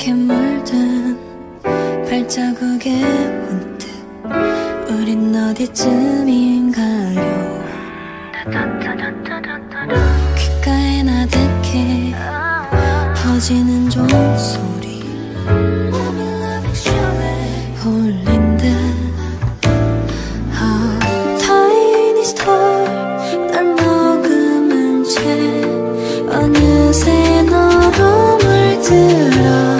이렇게 물든 발자국에 문득 우린 어디쯤인가요? 귓가에 나득히 퍼지는 종소리. 홀린 듯 아, tiny star 날 머금은 채 어느새 너로 물들어.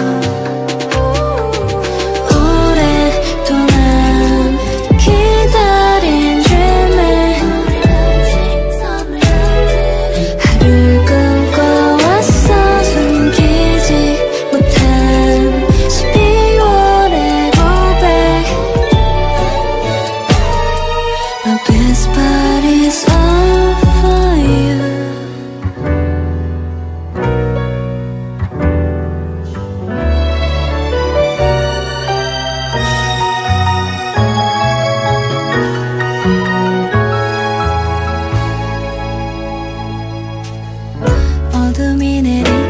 community